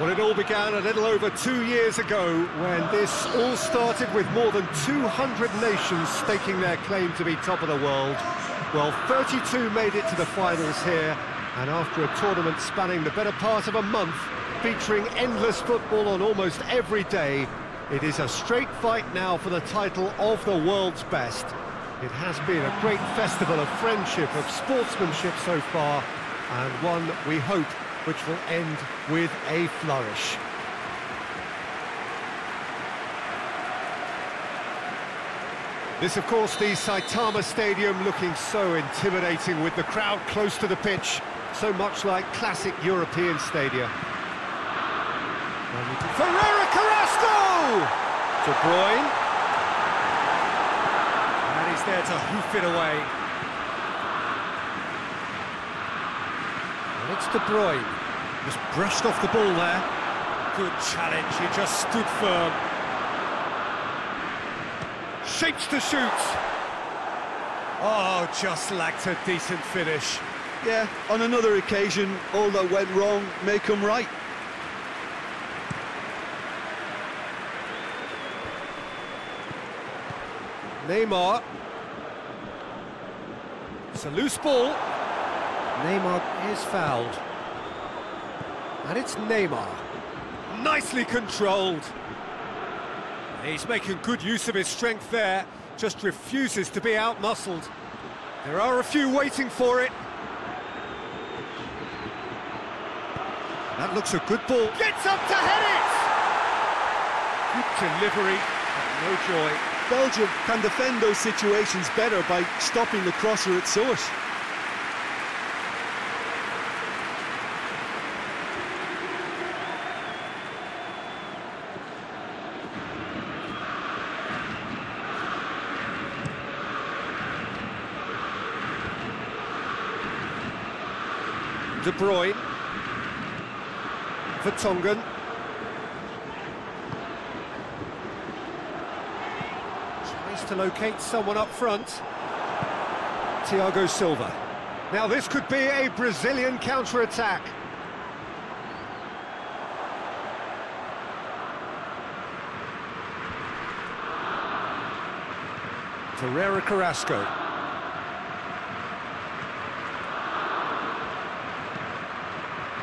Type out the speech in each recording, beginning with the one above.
Well, it all began a little over two years ago when this all started with more than 200 nations staking their claim to be top of the world. Well, 32 made it to the finals here, and after a tournament spanning the better part of a month, featuring endless football on almost every day, it is a straight fight now for the title of the world's best. It has been a great festival of friendship, of sportsmanship so far, and one we hope which will end with a flourish. This, of course, the Saitama Stadium looking so intimidating with the crowd close to the pitch, so much like classic European stadia. Ferreira Carrasco! De Bruyne. And he's there to hoof it away. It's De Bruyne. Just brushed off the ball there. Good challenge, he just stood firm. Shapes to shoot. Oh, just lacked a decent finish. Yeah, on another occasion, all that went wrong may come right. Neymar. It's a loose ball. Neymar is fouled. And it's Neymar. Nicely controlled. He's making good use of his strength there, just refuses to be outmuscled. There are a few waiting for it. That looks a good ball. Gets up to head it! Good delivery, no joy. Belgium can defend those situations better by stopping the crosser at source. Bruyne. Vertonghen. Tries to locate someone up front. Thiago Silva. Now this could be a Brazilian counter-attack. Ferreira Carrasco.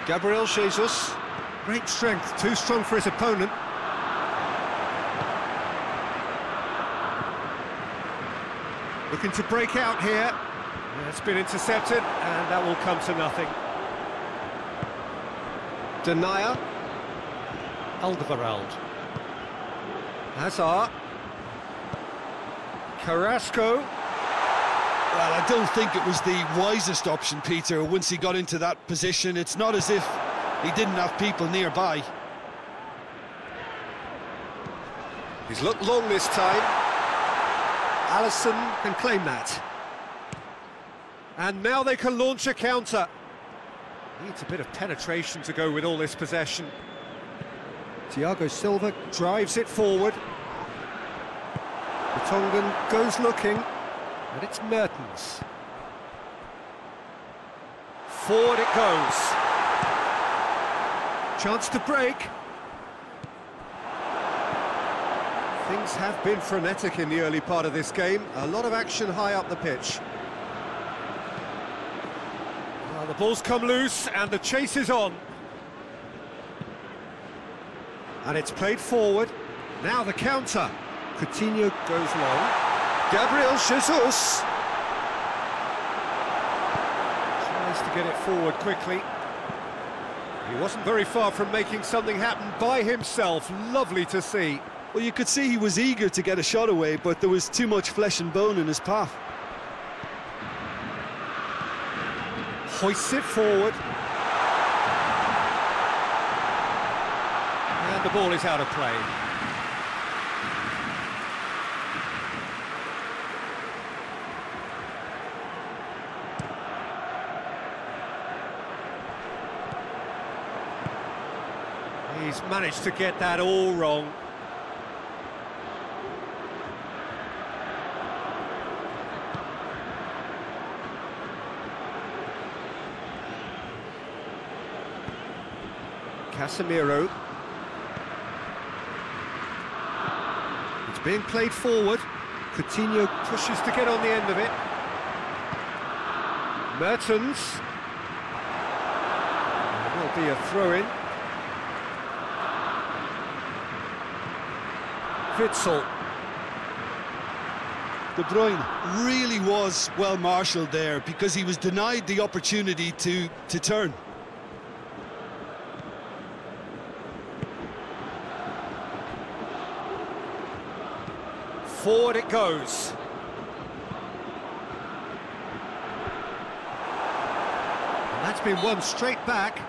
Gabriel Jesus. Great strength, too strong for his opponent. Looking to break out here. It's been intercepted, and that will come to nothing. Denayer. Alderweireld. Hazard. Carrasco. Well, I don't think it was the wisest option, Peter, once he got into that position. It's not as if he didn't have people nearby. He's looked long this time. Alisson can claim that. And now they can launch a counter. Needs a bit of penetration to go with all this possession. Thiago Silva drives it forward. Tongan goes looking. And it's Mertens. Forward it goes. Chance to break. Things have been frenetic in the early part of this game. A lot of action high up the pitch. Well, the ball's come loose and the chase is on. And it's played forward. Now the counter. Coutinho goes long. Gabriel Jesus. Tries to get it forward quickly. He wasn't very far from making something happen by himself. Lovely to see. Well, you could see he was eager to get a shot away, but there was too much flesh and bone in his path. Hoists it forward. And the ball is out of play. He's managed to get that all wrong. Casemiro. It's being played forward. Coutinho pushes to get on the end of it. Mertens. Will be a throw-in. Witsel. De Bruyne really was well marshalled there because he was denied the opportunity to, to turn. Forward it goes. And that's been one straight back.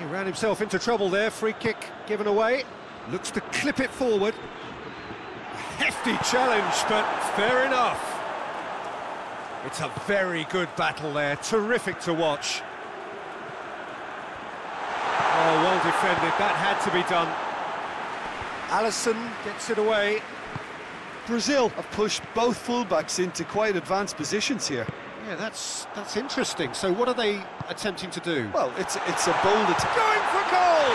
He ran himself into trouble there. Free kick given away. Looks to clip it forward. Hefty challenge, but fair enough. It's a very good battle there. Terrific to watch. Oh, well defended. That had to be done. Alisson gets it away. Brazil have pushed both fullbacks into quite advanced positions here. Yeah, that's that's interesting. So what are they attempting to do? Well, it's it's a bold attack. Going for goal!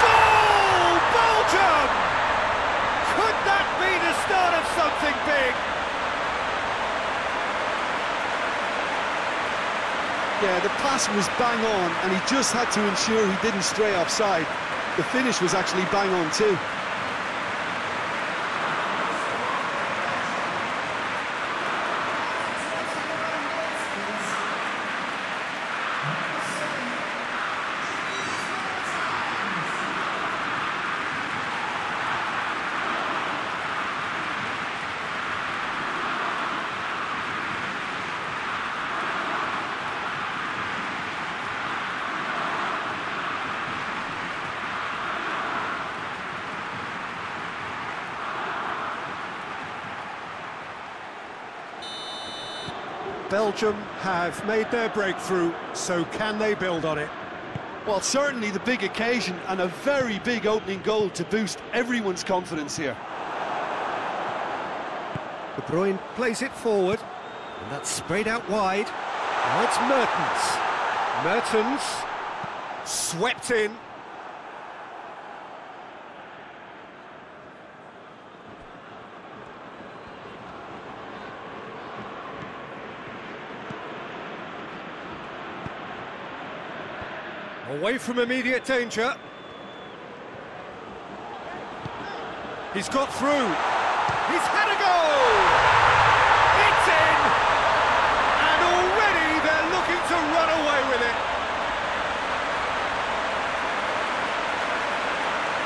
Goal! Belgium! Could that be the start of something big? Yeah, the pass was bang on, and he just had to ensure he didn't stray offside. The finish was actually bang on too. Belgium have made their breakthrough, so can they build on it? Well, certainly the big occasion and a very big opening goal to boost everyone's confidence here. De Bruyne plays it forward, and that's sprayed out wide. Now it's Mertens. Mertens swept in. Away from immediate danger. He's got through. He's had a goal! It's in! And already they're looking to run away with it.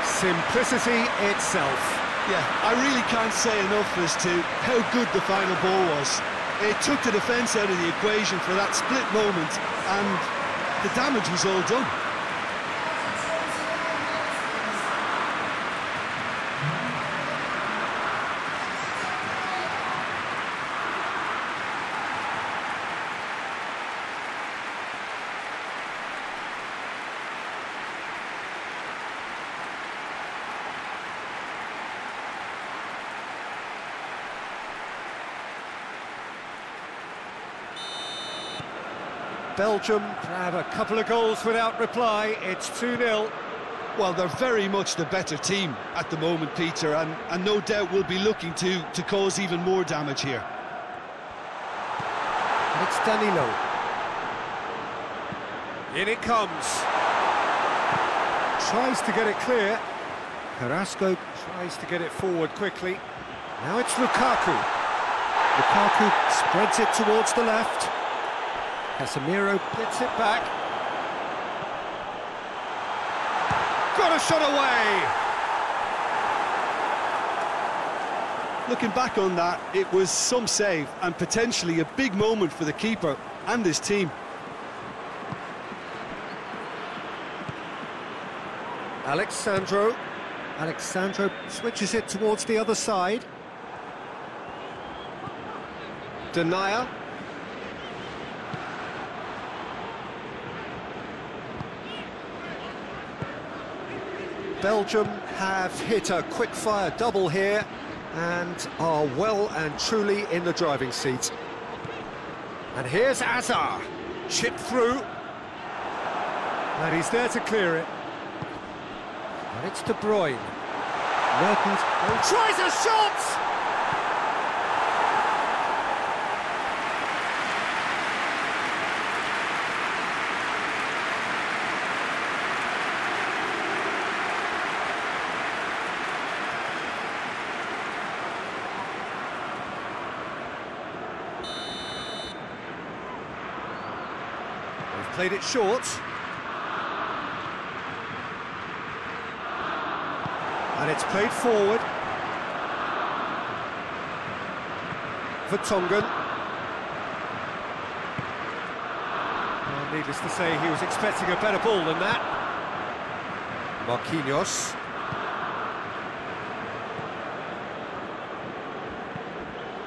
Simplicity itself. Yeah, I really can't say enough as to how good the final ball was. It took the defence out of the equation for that split moment, and the damage was all done. Belgium have a couple of goals without reply. It's 2-0. Well, they're very much the better team at the moment, Peter, and, and no doubt will be looking to, to cause even more damage here. It's Danilo. In it comes. Tries to get it clear. Carrasco tries to get it forward quickly. Now it's Lukaku. Lukaku spreads it towards the left. Casemiro gets it back. Got a shot away! Looking back on that, it was some save and potentially a big moment for the keeper and his team. Alex Sandro. Alexandro switches it towards the other side. Denayer. Belgium have hit a quick-fire double here and are well and truly in the driving seat. And here's Hazard, chipped through, and he's there to clear it. And it's De Bruyne. Mertens tries a shot! Played it short. And it's played forward. Vertonghen. Well, needless to say, he was expecting a better ball than that. Marquinhos.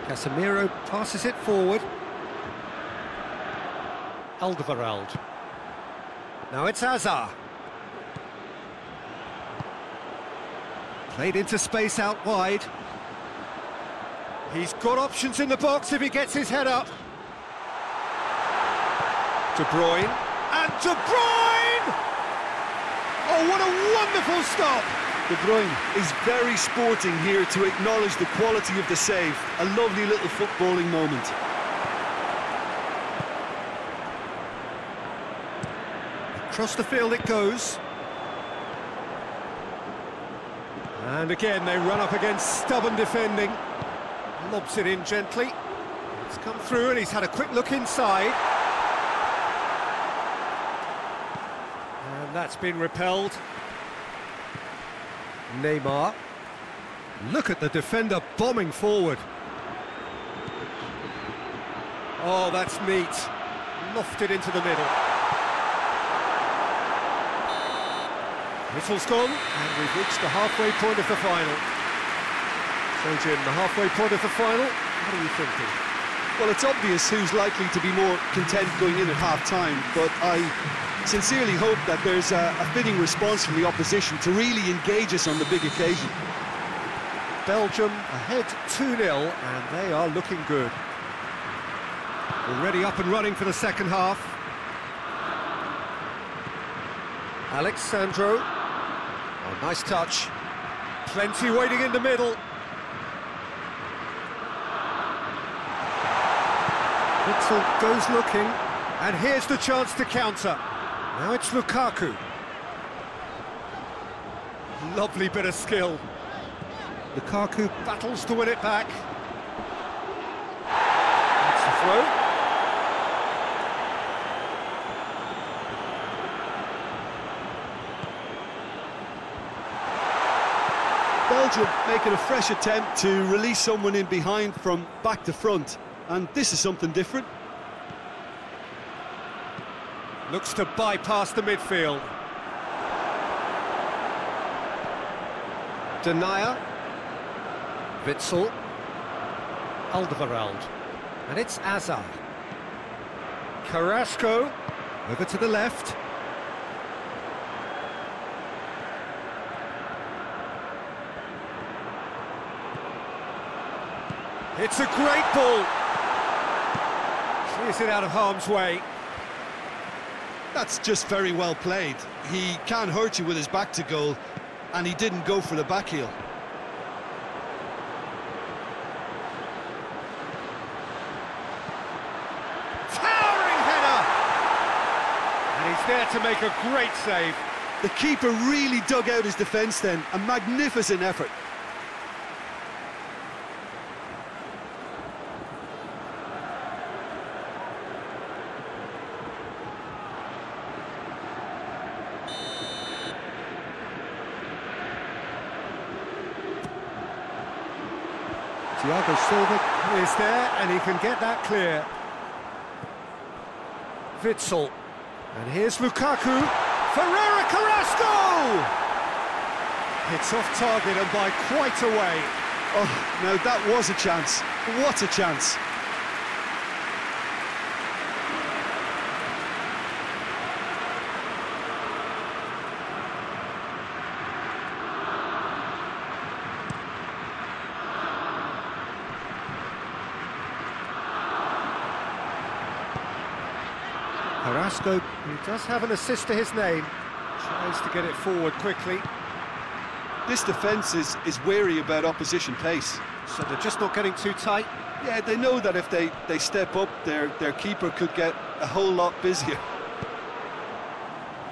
Casemiro passes it forward. Alderweireld. Now it's Hazard. Played into space out wide. He's got options in the box if he gets his head up. De Bruyne. And De Bruyne! Oh, what a wonderful stop! De Bruyne is very sporting here to acknowledge the quality of the save. A lovely little footballing moment. Across the field it goes. And again, they run up against stubborn defending. Lobs it in gently. It's come through and he's had a quick look inside. And that's been repelled. Neymar. Look at the defender bombing forward. Oh, that's neat. Lofted into the middle. Whistle's gone, and we've reached the halfway point of the final. So, Jim, the halfway point of the final, what are you thinking? Well, it's obvious who's likely to be more content going in at half-time, but I sincerely hope that there's a, a fitting response from the opposition to really engage us on the big occasion. Belgium ahead 2-0, and they are looking good. Already up and running for the second half. Alex Sandro. Oh, nice touch. Plenty waiting in the middle. Witsel goes looking, and here's the chance to counter. Now it's Lukaku. Lovely bit of skill. Lukaku battles to win it back. That's the throw. Belgium making a fresh attempt to release someone in behind from back to front, and this is something different. Looks to bypass the midfield. Denayer. Witsel. Alderweireld. And it's Hazard. Carrasco. Over to the left. It's a great ball. Clears it out of harm's way. That's just very well played. He can hurt you with his back to goal, and he didn't go for the back heel. Towering header! And he's there to make a great save. The keeper really dug out his defence then, a magnificent effort. Thiago Silva is there, and he can get that clear. Witsel. And here's Lukaku. Ferreira Carrasco! It's off target and by quite a way. Oh, no, that was a chance. What a chance. Carrasco, who does have an assist to his name, tries to get it forward quickly. This defence is, is wary about opposition pace. So they're just not getting too tight. Yeah, they know that if they, they step up, their, their keeper could get a whole lot busier.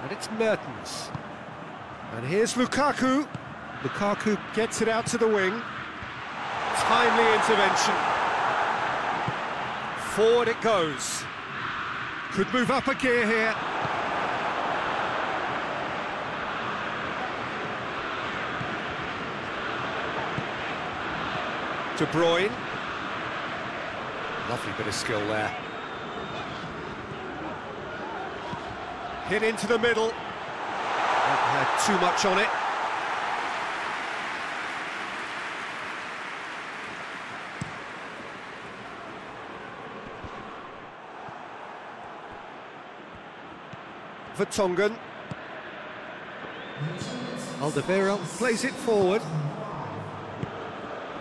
And it's Mertens. And here's Lukaku. Lukaku gets it out to the wing. Timely intervention. Forward it goes. Could move up a gear here. De Bruyne. Lovely bit of skill there. Hit into the middle. Had too much on it. Vertonghen. Alderweireld plays it forward.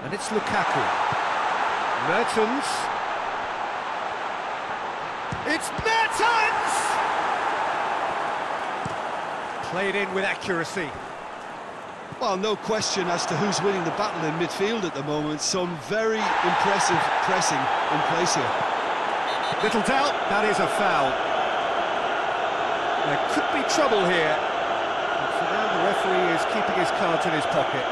And it's Lukaku. Mertens. It's Mertens! Played in with accuracy. Well, no question as to who's winning the battle in midfield at the moment. Some very impressive pressing in place here. Little doubt, that is a foul. There could be trouble here. But for now, the referee is keeping his cards in his pocket.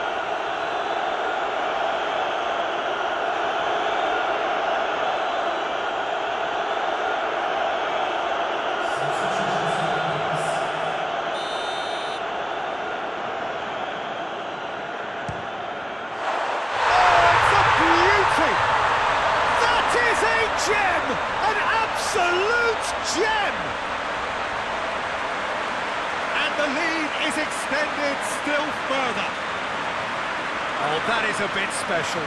gem! An absolute gem! And the lead is extended still further. That is a bit special.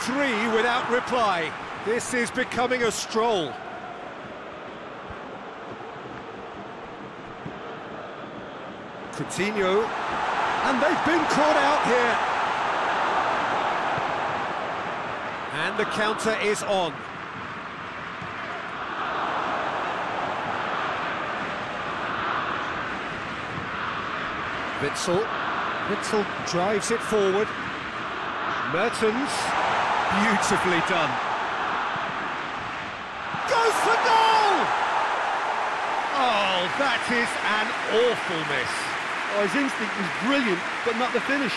Three without reply. This is becoming a stroll. Coutinho, and they've been caught out here. And the counter is on. Witsel, Witsel drives it forward. Mertens, beautifully done. Goes for goal! Oh, that is an awful miss. His instinct was brilliant, but not the finish.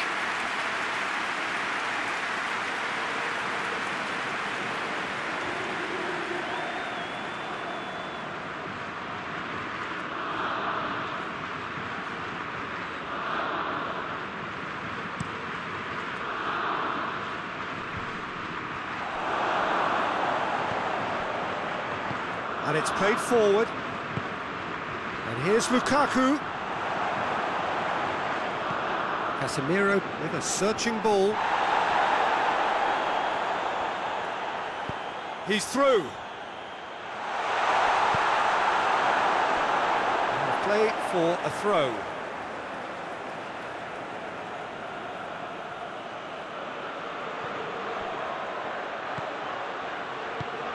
And it's played forward. And here's Lukaku. Casemiro with a searching ball. He's through. And play for a throw.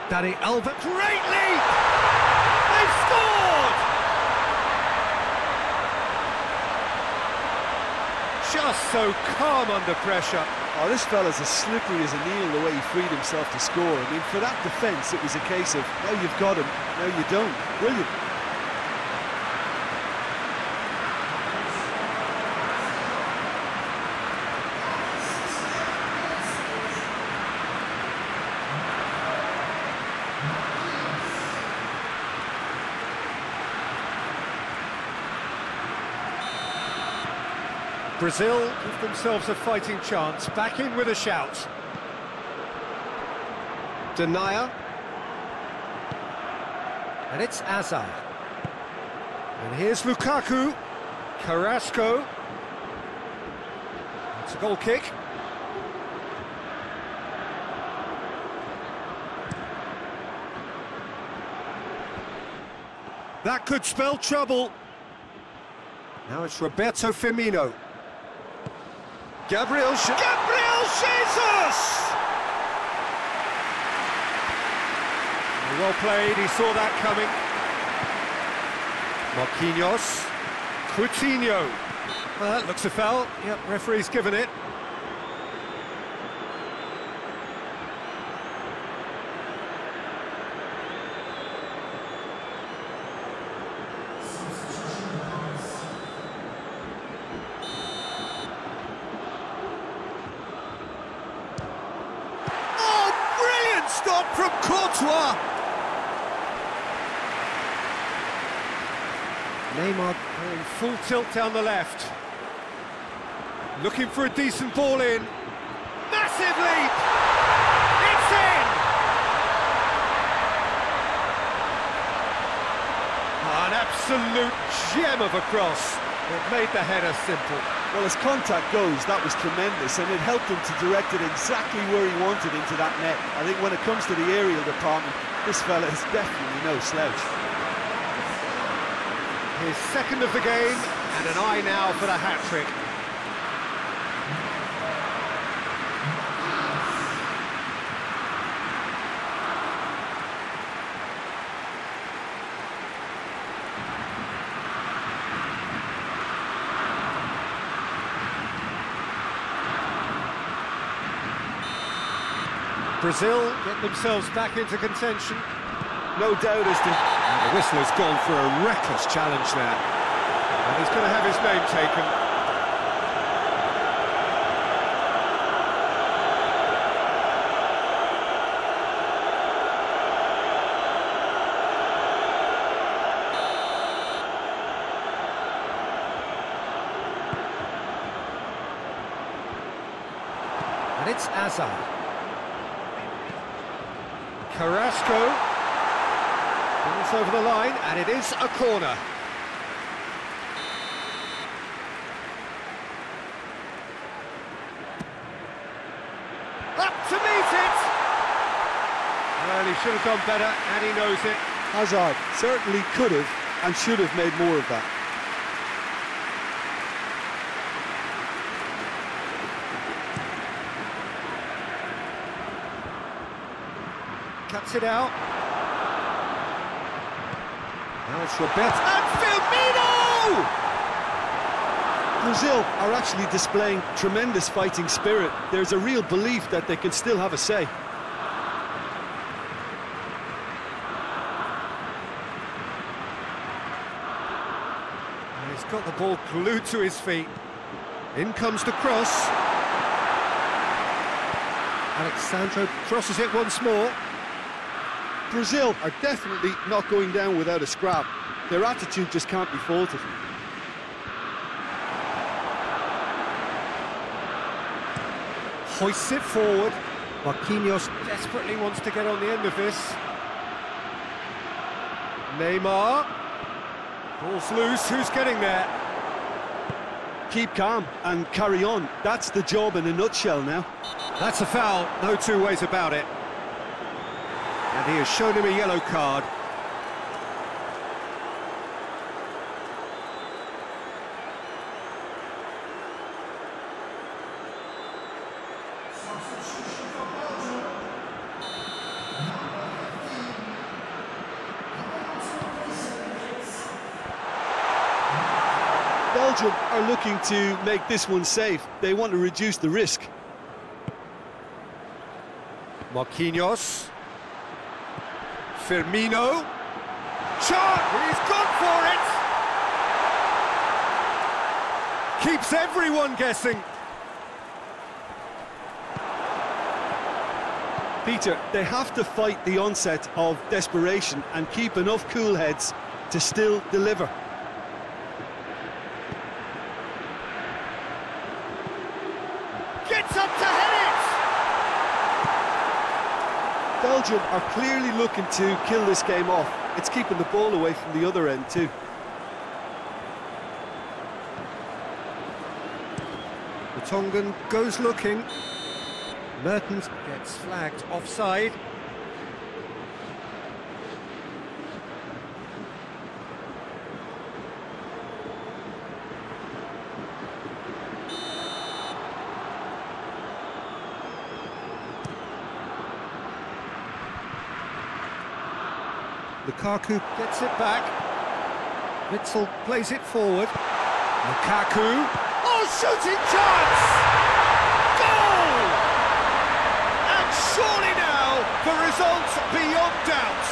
Dani Alves, great leap! They've scored! Just so calm under pressure. Oh, this fella's as slippery as a eel the way he freed himself to score. I mean, for that defence, it was a case of, now you've got him, now you don't. Brilliant. Brazil give themselves a fighting chance, back in with a shout. Denayer. And it's Hazard. And here's Lukaku. Carrasco. It's a goal kick. That could spell trouble. Now it's Roberto Firmino. Gabriel, Je Gabriel Jesus! Well played, he saw that coming. Marquinhos. Coutinho. Well, that looks a foul. Yep, referee's given it. Oh, brilliant stop from Courtois! Neymar going full tilt down the left. Looking for a decent ball in. Massive leap! It's in! An absolute gem of a cross. It made the header simple. Well, as contact goes, that was tremendous, and it helped him to direct it exactly where he wanted into that net. I think when it comes to the aerial department, this fella is definitely no slouch. His second of the game, and an eye now for the hat-trick. Brazil get themselves back into contention. No doubt as to... And the whistler's gone for a reckless challenge there. And he's going to have his name taken. And it's Hazard. Carrasco Balls over the line, and it is a corner. Up to meet it! Well, he should have done better, and he knows it. Hazard certainly could have and should have made more of that. Cuts it out. Now it's Roberto. And Firmino! Brazil are actually displaying tremendous fighting spirit. There's a real belief that they can still have a say. And He's got the ball glued to his feet. In comes the cross. Alex Sandro crosses it once more. Brazil are definitely not going down without a scrap. Their attitude just can't be faulted. Hoists it forward. Marquinhos desperately wants to get on the end of this. Neymar. Ball's loose, who's getting there? Keep calm and carry on. That's the job in a nutshell now. That's a foul, no two ways about it. And he has shown him a yellow card. Belgium are looking to make this one safe. They want to reduce the risk. Marquinhos. Firmino. Shot! He's gone for it! Keeps everyone guessing. Peter, they have to fight the onset of desperation and keep enough cool heads to still deliver. Gets up to head it! Belgium are clearly looking to kill this game off. It's keeping the ball away from the other end too. The Tongan goes looking. Mertens gets flagged offside. Lukaku gets it back. Witsel plays it forward. Lukaku. Oh, shooting chance! Goal! And surely now, the result's beyond doubt.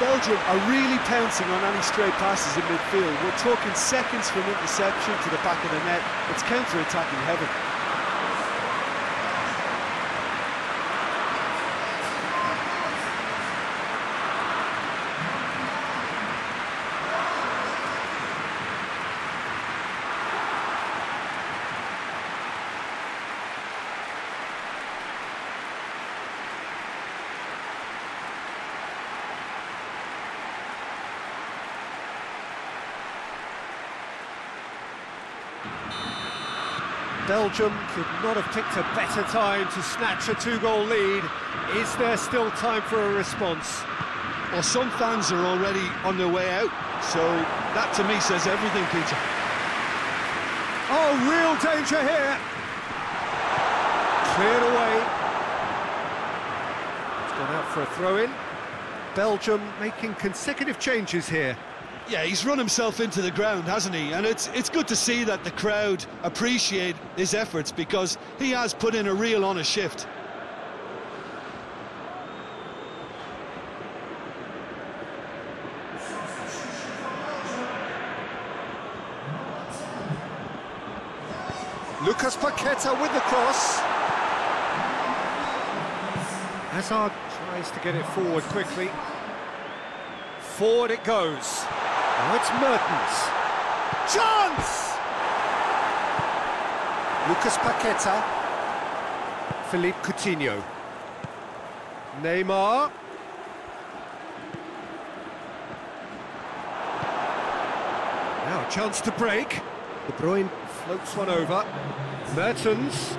Belgium are really pouncing on any stray passes in midfield. We're talking seconds from interception to the back of the net. It's counter-attacking heaven. Belgium could not have picked a better time to snatch a two-goal lead. Is there still time for a response? Well, some fans are already on their way out, so that to me says everything, Peter. Oh, real danger here. Cleared away. It's gone out for a throw-in. Belgium making consecutive changes here. Yeah, he's run himself into the ground, hasn't he? And it's it's good to see that the crowd appreciate his efforts because he has put in a real honest shift. Lucas Paqueta with the cross. Hazard tries to get it forward quickly. Forward it goes. Now it's Mertens. Chance! Lucas Paqueta. Philippe Coutinho. Neymar. Now a chance to break. De Bruyne floats one over. Mertens.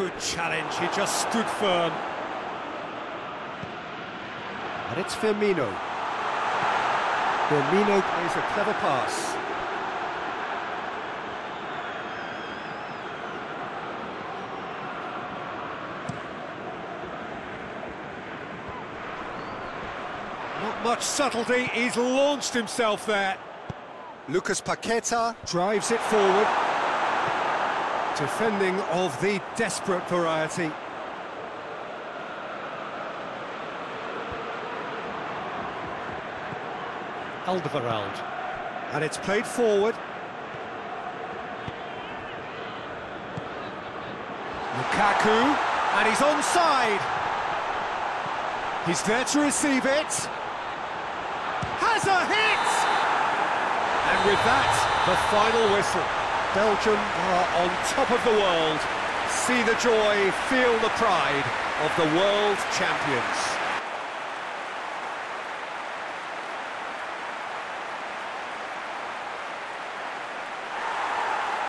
Good challenge, he just stood firm. And it's Firmino. Firmino plays a clever pass. Not much subtlety, he's launched himself there. Lucas Paqueta drives it forward. Defending of the desperate variety. Alderweireld. And it's played forward. Lukaku, and he's onside. He's there to receive it. Has a hit! And with that, the final whistle. Belgium are on top of the world. See the joy, feel the pride of the world champions.